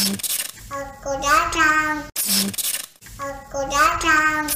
Aku datang. Aku datang.